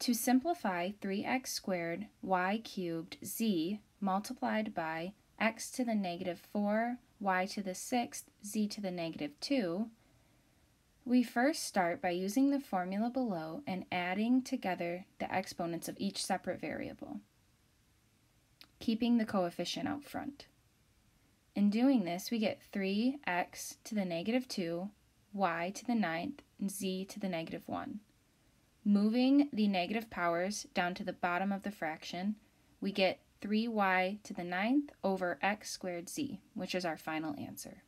To simplify 3x squared y cubed z multiplied by x to the negative 4, y to the 6th, z to the negative 2, we first start by using the formula below and adding together the exponents of each separate variable, keeping the coefficient out front. In doing this, we get 3x to the negative 2, y to the ninth, and z to the negative 1. Moving the negative powers down to the bottom of the fraction, we get 3y to the ninth over x squared z, which is our final answer.